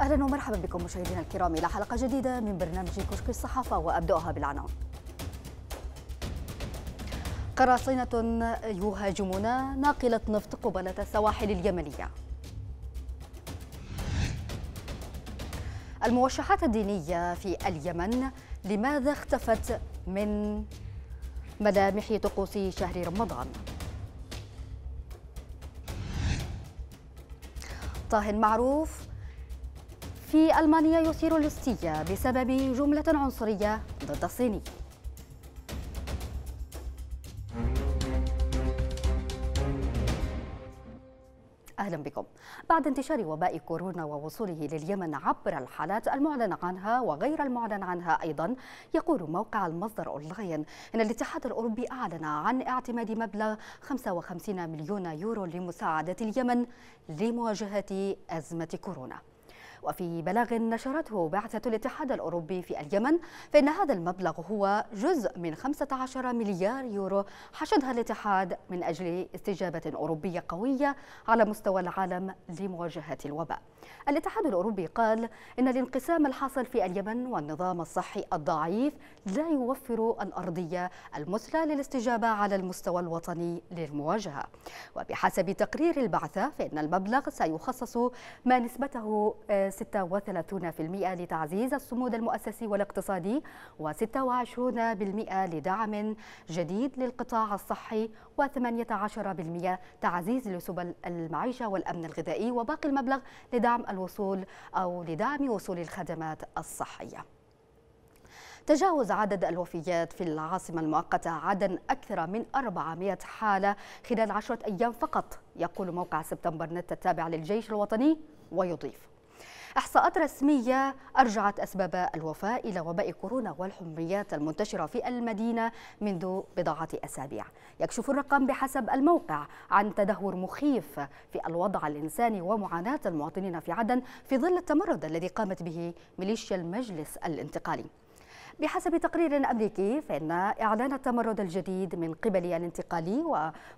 أهلا ومرحبا بكم مشاهدينا الكرام إلى حلقة جديدة من برنامج كشك الصحافة وأبدأها بالعناوين. قراصنة يهاجمون ناقلة نفط قبلة السواحل اليمنية. الموشحات الدينية في اليمن لماذا اختفت من ملامح طقوس شهر رمضان؟ طه معروف في ألمانيا يثير الاستياء بسبب جملة عنصرية ضد الصيني أهلا بكم. بعد انتشار وباء كورونا ووصوله لليمن عبر الحالات المعلن عنها وغير المعلن عنها أيضا يقول موقع المصدر أونلاين إن الاتحاد الأوروبي أعلن عن اعتماد مبلغ 55 مليون يورو لمساعدة اليمن لمواجهة أزمة كورونا. وفي بلاغ نشرته بعثة الاتحاد الأوروبي في اليمن فإن هذا المبلغ هو جزء من 15 مليار يورو حشدها الاتحاد من أجل استجابة أوروبية قوية على مستوى العالم لمواجهة الوباء. الاتحاد الأوروبي قال إن الانقسام الحاصل في اليمن والنظام الصحي الضعيف لا يوفر الأرضية المثلى للاستجابة على المستوى الوطني للمواجهة. وبحسب تقرير البعثة فإن المبلغ سيخصص ما نسبته 36% لتعزيز الصمود المؤسسي والاقتصادي و26% لدعم جديد للقطاع الصحي و18% تعزيز لسبل المعيشة والأمن الغذائي وباقي المبلغ لدعم الوصول أو لدعم وصول الخدمات الصحية. تجاوز عدد الوفيات في العاصمة المؤقتة عدن أكثر من 400 حالة خلال عشرة أيام فقط يقول موقع سبتمبر نت التابع للجيش الوطني ويضيف إحصاءات رسمية أرجعت أسباب الوفاة إلى وباء كورونا والحميات المنتشرة في المدينة منذ بضعة أسابيع. يكشف الرقم بحسب الموقع عن تدهور مخيف في الوضع الإنساني ومعاناة المواطنين في عدن في ظل التمرد الذي قامت به ميليشيا المجلس الانتقالي. بحسب تقرير أمريكي فإن إعلان التمرد الجديد من قبل الانتقالي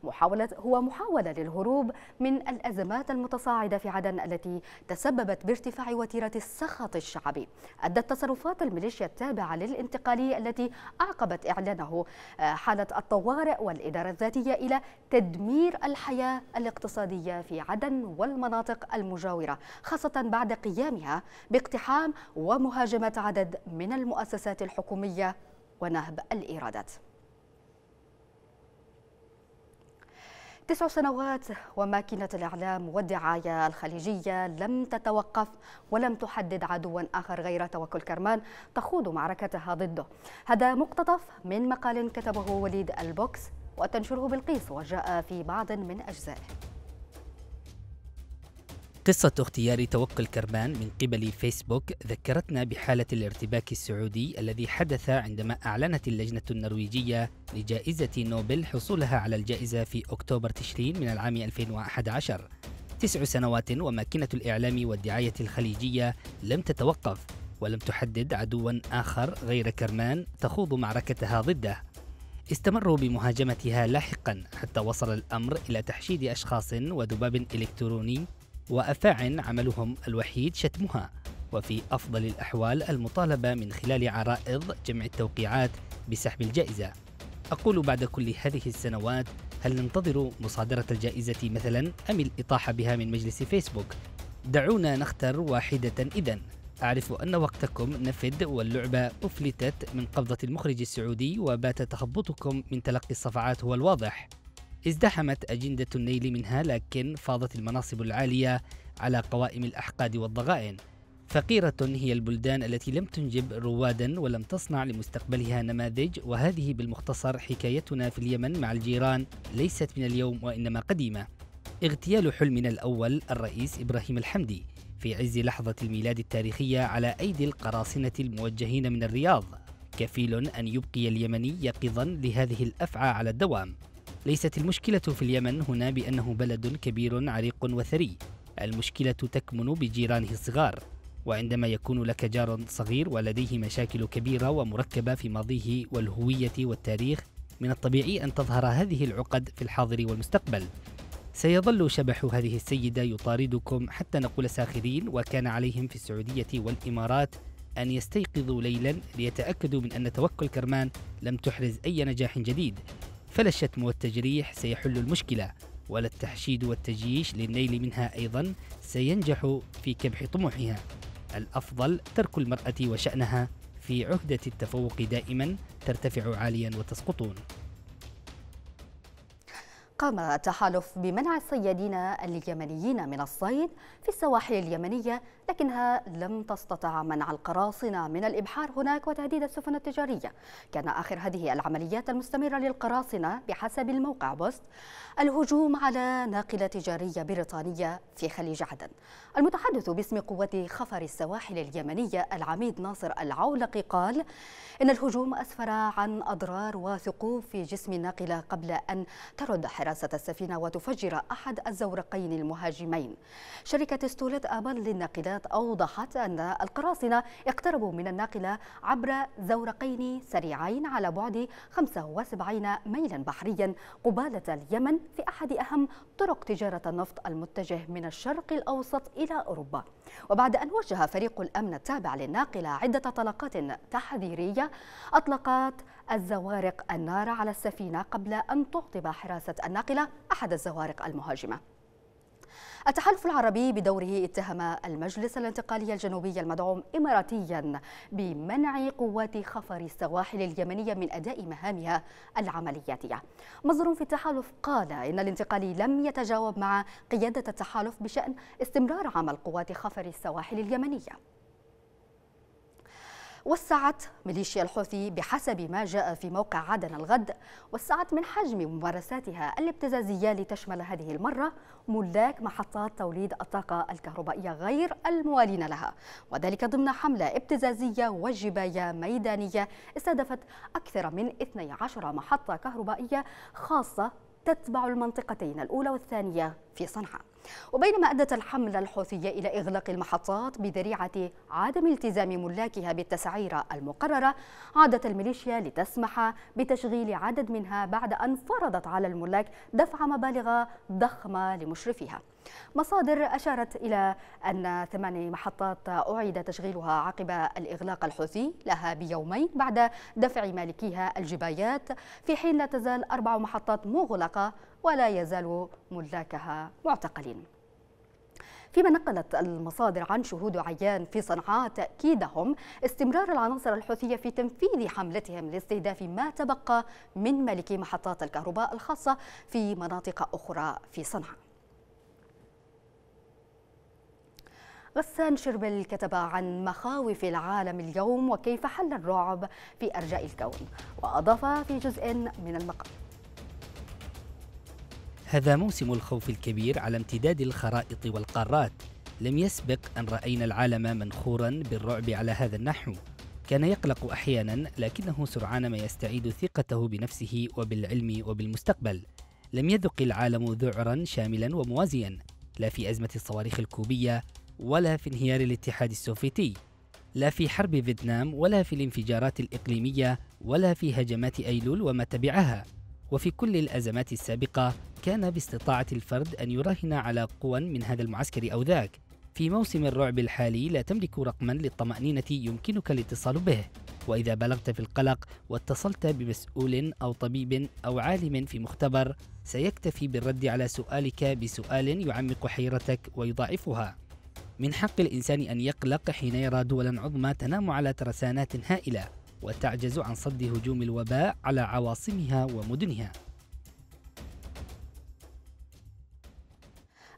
ومحاولة هو محاولة للهروب من الأزمات المتصاعدة في عدن التي تسببت بارتفاع وتيرة السخط الشعبي. أدت تصرفات الميليشيا التابعة للانتقالي التي أعقبت إعلانه حالة الطوارئ والإدارة الذاتية إلى تدمير الحياة الاقتصادية في عدن والمناطق المجاورة خاصة بعد قيامها باقتحام ومهاجمة عدد من المؤسسات الحكومية ونهب الإيرادات. تسع سنوات وماكينة الإعلام والدعاية الخليجية لم تتوقف ولم تحدد عدوا آخر غير توكل كرمان تخوض معركتها ضده. هذا مقتطف من مقال كتبه وليد البوكس وتنشره بلقيس وجاء في بعض من أجزائه. قصة اختيار توكل كرمان من قبل فيسبوك ذكرتنا بحالة الارتباك السعودي الذي حدث عندما أعلنت اللجنة النرويجية لجائزة نوبل حصولها على الجائزة في أكتوبر تشرين من العام 2011 تسع سنوات وماكينة الإعلام والدعاية الخليجية لم تتوقف ولم تحدد عدوا آخر غير كرمان تخوض معركتها ضده. استمروا بمهاجمتها لاحقا حتى وصل الأمر إلى تحشيد أشخاص وذباب إلكتروني وأفاع عملهم الوحيد شتمها. وفي أفضل الأحوال المطالبة من خلال عرائض جمع التوقيعات بسحب الجائزة. أقول بعد كل هذه السنوات هل ننتظر مصادرة الجائزة مثلا أم الإطاحة بها من مجلس فيسبوك؟ دعونا نختر واحدة إذا أعرف أن وقتكم نفد واللعبة أفلتت من قبضة المخرج السعودي وبات تخبطكم من تلقي الصفعات هو الواضح. ازدحمت أجندة النيل منها لكن فاضت المناصب العالية على قوائم الأحقاد والضغائن. فقيرة هي البلدان التي لم تنجب روادا ولم تصنع لمستقبلها نماذج وهذه بالمختصر حكايتنا في اليمن مع الجيران ليست من اليوم وإنما قديمة. اغتيال حلمنا الأول الرئيس إبراهيم الحمدي في عز لحظة الميلاد التاريخية على أيدي القراصنة الموجهين من الرياض. كفيل أن يبقي اليمني يقظا لهذه الأفعى على الدوام. ليست المشكلة في اليمن هنا بأنه بلد كبير عريق وثري. المشكلة تكمن بجيرانه الصغار وعندما يكون لك جار صغير ولديه مشاكل كبيرة ومركبة في ماضيه والهوية والتاريخ من الطبيعي أن تظهر هذه العقد في الحاضر والمستقبل. سيظل شبح هذه السيدة يطاردكم حتى نقول ساخرين وكان عليهم في السعودية والإمارات أن يستيقظوا ليلا ليتأكدوا من أن توكل كرمان لم تحرز أي نجاح جديد. فلا الشتم والتجريح سيحل المشكلة ولا التحشيد والتجييش للنيل منها أيضا سينجح في كبح طموحها. الأفضل ترك المرأة وشأنها في عهدة التفوق دائما ترتفع عاليا وتسقطون. قام التحالف بمنع الصيادين اليمنيين من الصيد في السواحل اليمنية لكنها لم تستطع منع القراصنة من الإبحار هناك وتهديد السفن التجارية. كان آخر هذه العمليات المستمرة للقراصنة بحسب الموقع بوست الهجوم على ناقلة تجارية بريطانية في خليج عدن. المتحدث باسم قوة خفر السواحل اليمنية العميد ناصر العولقي قال إن الهجوم أسفر عن أضرار وثقوب في جسم الناقلة قبل أن ترد حراسة السفينة وتفجر أحد الزورقين المهاجمين. شركة ستولت آبل للناقلات أوضحت أن القراصنة اقتربوا من الناقلة عبر زورقين سريعين على بعد 75 ميلا بحريا قبالة اليمن في أحد أهم طرق تجارة النفط المتجه من الشرق الأوسط إلى أوروبا. وبعد أن وجه فريق الأمن التابع للناقلة عدة طلقات تحذيرية أطلقت الزوارق النار على السفينة قبل أن تغضب حراسة الناقلة. أحد الزوارق المهاجمة. التحالف العربي بدوره اتهم المجلس الانتقالي الجنوبي المدعوم إماراتيا بمنع قوات خفر السواحل اليمنية من أداء مهامها العملياتية. مصدر في التحالف قال إن الانتقالي لم يتجاوب مع قيادة التحالف بشأن استمرار عمل قوات خفر السواحل اليمنية. وسعت ميليشيا الحوثي بحسب ما جاء في موقع عدن الغد وسعت من حجم ممارساتها الابتزازية لتشمل هذه المرة ملاك محطات توليد الطاقة الكهربائية غير الموالين لها. وذلك ضمن حملة ابتزازية وجباية ميدانية استهدفت أكثر من 12 محطة كهربائية خاصة تتبع المنطقتين الأولى والثانية في صنعاء. وبينما أدت الحملة الحوثية إلى إغلاق المحطات بذريعة عدم التزام ملاكها بالتسعيرة المقررة عادت الميليشيا لتسمح بتشغيل عدد منها بعد أن فرضت على الملاك دفع مبالغ ضخمة لمشرفيها. مصادر أشارت إلى أن ثمان محطات أعيد تشغيلها عقب الإغلاق الحوثي لها بيومين بعد دفع مالكيها الجبايات في حين لا تزال أربع محطات مغلقة ولا يزال ملاكها معتقلين. فيما نقلت المصادر عن شهود عيان في صنعاء تأكيدهم استمرار العناصر الحوثية في تنفيذ حملتهم لاستهداف ما تبقى من مالكي محطات الكهرباء الخاصة في مناطق أخرى في صنعاء. غسان شربل كتب عن مخاوف العالم اليوم وكيف حل الرعب في أرجاء الكون. وأضاف في جزء من المقال. هذا موسم الخوف الكبير على امتداد الخرائط والقارات. لم يسبق أن رأينا العالم منخورا بالرعب على هذا النحو. كان يقلق أحيانا لكنه سرعان ما يستعيد ثقته بنفسه وبالعلم وبالمستقبل. لم يذق العالم ذعرا شاملا وموازيا. لا في أزمة الصواريخ الكوبية ولا في انهيار الاتحاد السوفيتي لا في حرب فيتنام ولا في الانفجارات الإقليمية ولا في هجمات أيلول وما تبعها. وفي كل الأزمات السابقة كان باستطاعة الفرد أن يراهن على قوى من هذا المعسكر أو ذاك. في موسم الرعب الحالي لا تملك رقما للطمأنينة يمكنك الاتصال به. وإذا بلغت في القلق واتصلت بمسؤول أو طبيب أو عالم في مختبر سيكتفي بالرد على سؤالك بسؤال يعمق حيرتك ويضاعفها. من حق الإنسان أن يقلق حين يرى دولا عظمى تنام على ترسانات هائلة وتعجز عن صد هجوم الوباء على عواصمها ومدنها.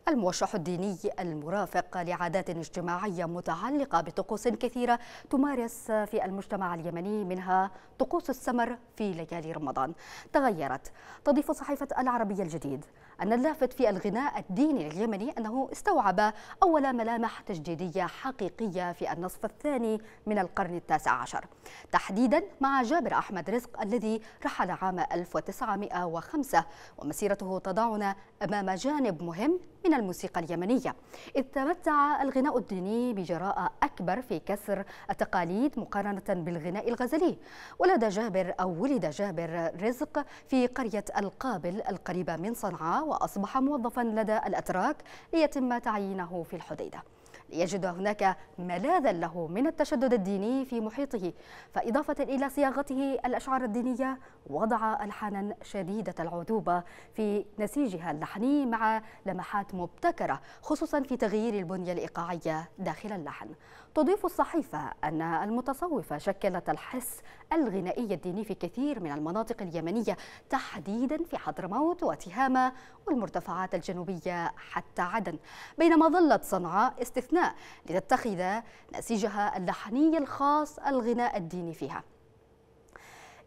الموشح الديني المرافق لعادات اجتماعية متعلقة بطقوس كثيرة تمارس في المجتمع اليمني منها طقوس السمر في ليالي رمضان. تغيرت. تضيف صحيفة العربية الجديد أن اللافت في الغناء الديني اليمني أنه استوعب أول ملامح تجديدية حقيقية في النصف الثاني من القرن التاسع عشر. تحديدا مع جابر أحمد رزق الذي رحل عام 1905 ومسيرته تضعنا أمام جانب مهم من الموسيقى اليمنية. إذ تمتع الغناء الديني بجراءة أكبر في كسر التقاليد مقارنة بالغناء الغزلي. ولد جابر أو ولد جابر رزق في قرية القابل القريبة من صنعاء وأصبح موظفا لدى الأتراك ليتم تعيينه في الحديدة. ليجد هناك ملاذا له من التشدد الديني في محيطه. فإضافة إلى صياغته الأشعار الدينية وضع ألحانا شديدة العذوبة في نسيجها اللحني مع لمحات مبتكرة خصوصا في تغيير البنية الإيقاعية داخل اللحن تضيف الصحيفة أن المتصوفة شكلت الحس الغنائي الديني في كثير من المناطق اليمنية تحديدا في حضرموت وتهامة والمرتفعات الجنوبية حتى عدن. بينما ظلت صنعاء استثناء لتتخذ نسيجها اللحني الخاص الغناء الديني فيها.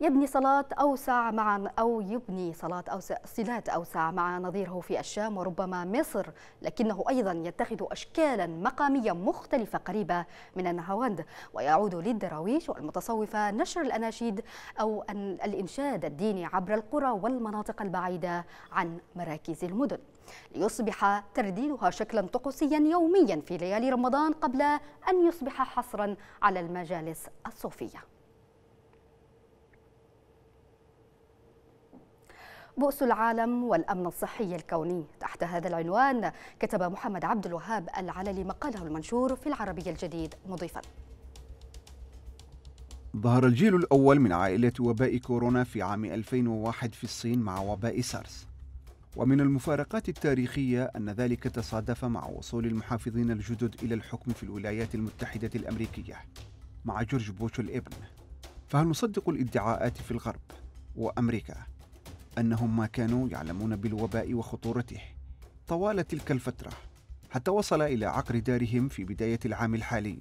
يبني صلاة أوسع مع أو يبني صلاة أوسع صلات أوسع مع نظيره في الشام وربما مصر. لكنه أيضا يتخذ أشكالا مقامية مختلفة قريبة من النهاوند. ويعود للدراويش والمتصوفة نشر الأناشيد أو الإنشاد الديني عبر القرى والمناطق البعيدة عن مراكز المدن. ليصبح ترديدها شكلا طقوسيا يوميا في ليالي رمضان قبل أن يصبح حصرا على المجالس الصوفية. بؤس العالم والأمن الصحي الكوني. تحت هذا العنوان كتب محمد عبد الوهاب العللي مقاله المنشور في العربية الجديد مضيفا. ظهر الجيل الأول من عائلة وباء كورونا في عام 2001 في الصين مع وباء سارس. ومن المفارقات التاريخية أن ذلك تصادف مع وصول المحافظين الجدد إلى الحكم في الولايات المتحدة الأمريكية مع جورج بوش الابن. فهل نصدق الادعاءات في الغرب وأمريكا؟ أنهم ما كانوا يعلمون بالوباء وخطورته. طوال تلك الفترة حتى وصل إلى عقر دارهم في بداية العام الحالي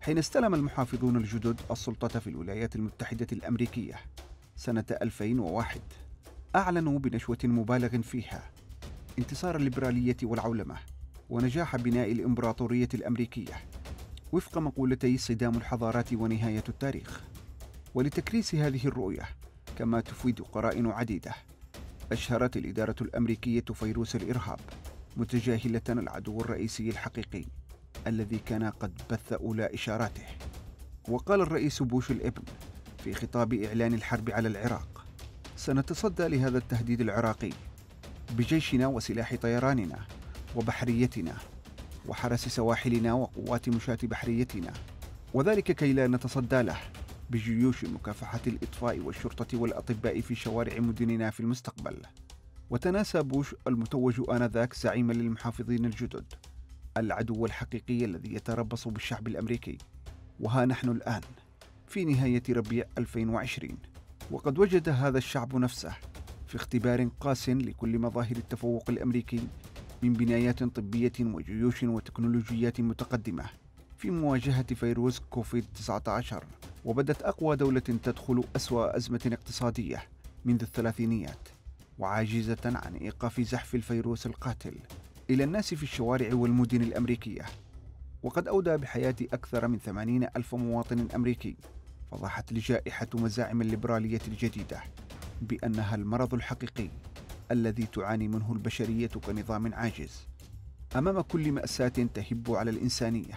حين استلم المحافظون الجدد السلطة في الولايات المتحدة الأمريكية سنة 2001 أعلنوا بنشوة مبالغ فيها انتصار الليبرالية والعولمة ونجاح بناء الإمبراطورية الأمريكية وفق مقولتي صدام الحضارات ونهاية التاريخ. ولتكريس هذه الرؤية كما تفيد قرائن عديدة. أشهرت الإدارة الأمريكية فيروس الإرهاب متجاهلة العدو الرئيسي الحقيقي الذي كان قد بث أولى إشاراته. وقال الرئيس بوش الإبن في خطاب إعلان الحرب على العراق سنتصدى لهذا التهديد العراقي بجيشنا وسلاح طيراننا وبحريتنا وحرس سواحلنا وقوات مشاة بحريتنا وذلك كي لا نتصدى له بجيوش مكافحة الإطفاء والشرطة والأطباء في شوارع مدننا في المستقبل. وتناسى بوش المتوج آنذاك زعيما للمحافظين الجدد. العدو الحقيقي الذي يتربص بالشعب الأمريكي. وها نحن الآن في نهاية ربيع 2020 وقد وجد هذا الشعب نفسه في اختبار قاس لكل مظاهر التفوق الأمريكي من بنايات طبية وجيوش وتكنولوجيات متقدمة في مواجهة فيروس كوفيد 19 وبدت أقوى دولة تدخل أسوأ أزمة اقتصادية منذ الثلاثينيات وعاجزة عن إيقاف زحف الفيروس القاتل إلى الناس في الشوارع والمدن الأمريكية. وقد أودى بحياة أكثر من ثمانين ألف مواطن أمريكي. فضحت لجائحة مزاعم الليبرالية الجديدة بأنها المرض الحقيقي الذي تعاني منه البشرية كنظام عاجز. أمام كل مأساة تهب على الإنسانية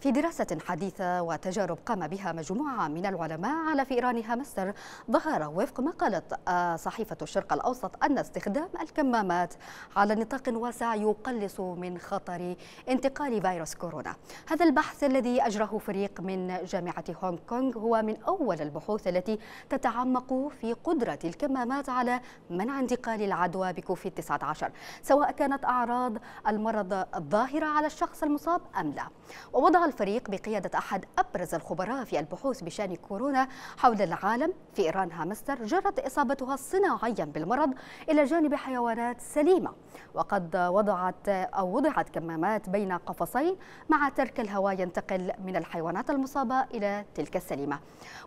في دراسة حديثة وتجارب قام بها مجموعة من العلماء على فئران هامستر ظهر وفق ما قالت آه، صحيفة الشرق الأوسط أن استخدام الكمامات على نطاق واسع يقلص من خطر انتقال فيروس كورونا. هذا البحث الذي أجره فريق من جامعة هونغ كونغ هو من أول البحوث التي تتعمق في قدرة الكمامات على منع انتقال العدوى بكوفيد 19 سواء كانت أعراض المرض الظاهرة على الشخص المصاب أم لا. ووضع الفريق بقيادة أحد أبرز الخبراء في البحوث بشأن كورونا حول العالم. في إيران هامستر جرت إصابتها صناعيا بالمرض إلى جانب حيوانات سليمة. وقد وضعت أو وضعت كمامات بين قفصين مع ترك الهواء ينتقل من الحيوانات المصابة إلى تلك السليمة.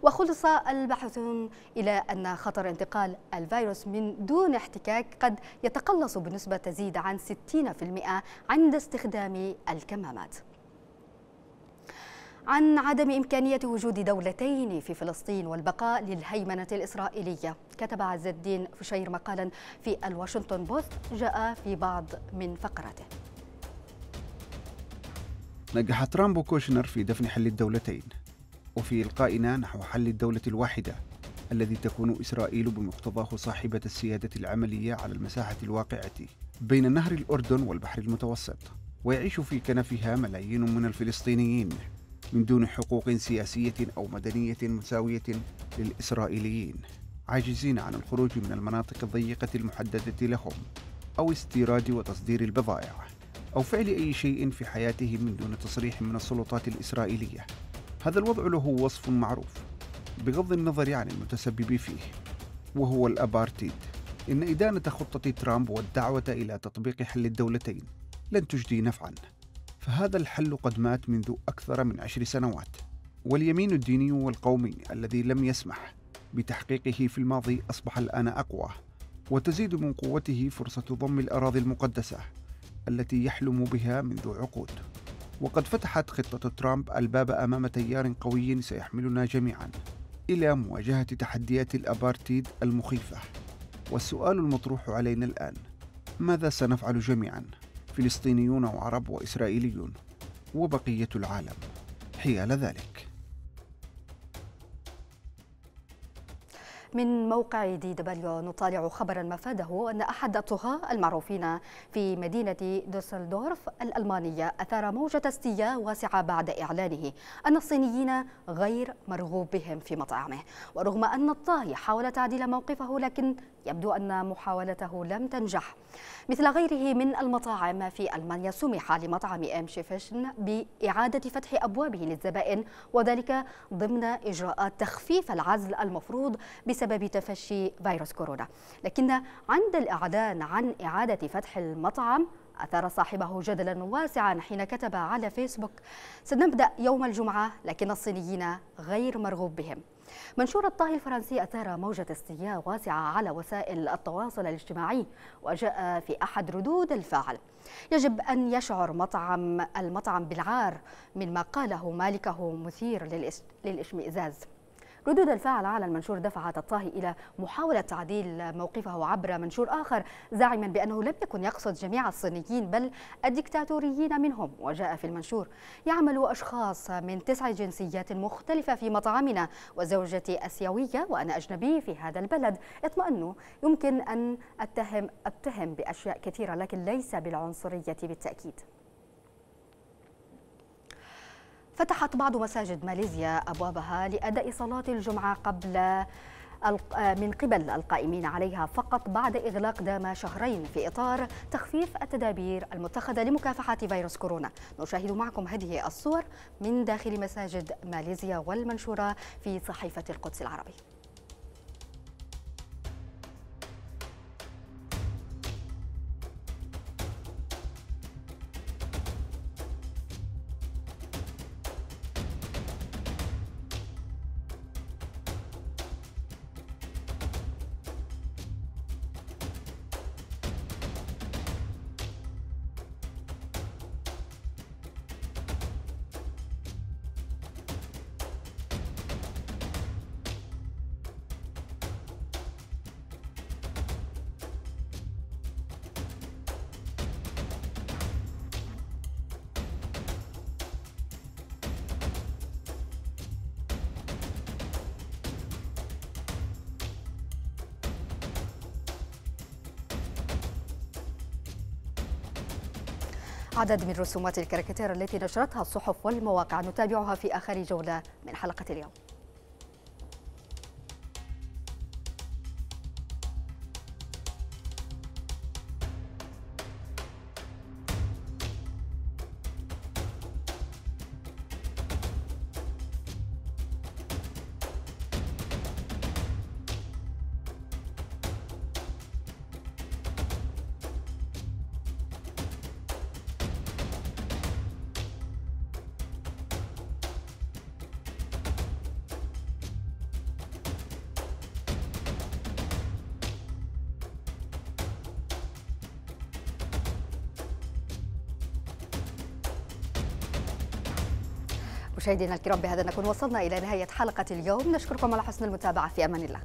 وخلص الباحثون إلى أن خطر انتقال الفيروس من دون احتكاك قد يتقلص بنسبة تزيد عن 60% عند استخدام الكمامات. عن عدم إمكانية وجود دولتين في فلسطين والبقاء للهيمنة الإسرائيلية. كتب عز الدين فشير مقالا في الواشنطن بوست جاء في بعض من فقراته. نجح ترامب وكوشنر في دفن حل الدولتين. وفي إلقائنا نحو حل الدولة الواحدة الذي تكون إسرائيل بمقتضاه صاحبة السيادة العملية على المساحة الواقعة بين نهر الأردن والبحر المتوسط. ويعيش في كنفها ملايين من الفلسطينيين. من دون حقوق سياسية أو مدنية مساوية للإسرائيليين عاجزين عن الخروج من المناطق الضيقة المحددة لهم أو استيراد وتصدير البضائع أو فعل أي شيء في حياتهم من دون تصريح من السلطات الإسرائيلية. هذا الوضع له وصف معروف بغض النظر عن المتسبب فيه وهو الأبارتيد. إن إدانة خطة ترامب والدعوة إلى تطبيق حل الدولتين لن تجدي نفعا. فهذا الحل قد مات منذ أكثر من عشر سنوات. واليمين الديني والقومي الذي لم يسمح بتحقيقه في الماضي أصبح الآن أقوى وتزيد من قوته فرصة ضم الأراضي المقدسة التي يحلم بها منذ عقود. وقد فتحت خطة ترامب الباب أمام تيار قوي سيحملنا جميعا إلى مواجهة تحديات الأبارتيد المخيفة. والسؤال المطروح علينا الآن ماذا سنفعل جميعا؟ فلسطينيون وعرب وإسرائيليون وبقية العالم حيال ذلك. من موقع دي دبليو نطالع خبرا مفاده أن أحد الطغاة المعروفين في مدينة دوسلدورف الألمانية أثار موجة استياء واسعة بعد إعلانه أن الصينيين غير مرغوب بهم في مطاعمه ورغم أن الطاهي حاول تعديل موقفه لكن يبدو أن محاولته لم تنجح. مثل غيره من المطاعم في ألمانيا سمح لمطعم أم شيفشن بإعادة فتح أبوابه للزبائن وذلك ضمن إجراءات تخفيف العزل المفروض بسبب تفشي فيروس كورونا. لكن عند الإعلان عن إعادة فتح المطعم أثار صاحبه جدلا واسعا حين كتب على فيسبوك سنبدأ يوم الجمعة لكن الصينيين غير مرغوب بهم. منشور الطهي الفرنسي أثار موجة استياء واسعة على وسائل التواصل الاجتماعي وجاء في أحد ردود الفعل. يجب أن يشعر مطعم المطعم بالعار مما قاله مالكه مثير للإشمئزاز. ردود الفعل على المنشور دفعت الطاهي إلى محاولة تعديل موقفه عبر منشور آخر زاعما بأنه لم يكن يقصد جميع الصينيين بل الدكتاتوريين منهم وجاء في المنشور. يعمل أشخاص من تسع جنسيات مختلفة في مطعمنا وزوجتي أسيوية وأنا أجنبي في هذا البلد. اطمئنوا يمكن أن أتهم أتهم بأشياء كثيرة لكن ليس بالعنصرية بالتأكيد. فتحت بعض مساجد ماليزيا أبوابها لأداء صلاة الجمعة قبل من قبل القائمين عليها فقط بعد إغلاق دام شهرين في إطار تخفيف التدابير المتخذة لمكافحة فيروس كورونا. نشاهد معكم هذه الصور من داخل مساجد ماليزيا والمنشورة في صحيفة القدس العربي. عدد من رسومات الكاريكاتير التي نشرتها الصحف والمواقع نتابعها في آخر جولة من حلقة اليوم. مشاهدينا الكرام بهذا نكون وصلنا إلى نهاية حلقة اليوم. نشكركم على حسن المتابعة. في أمان الله.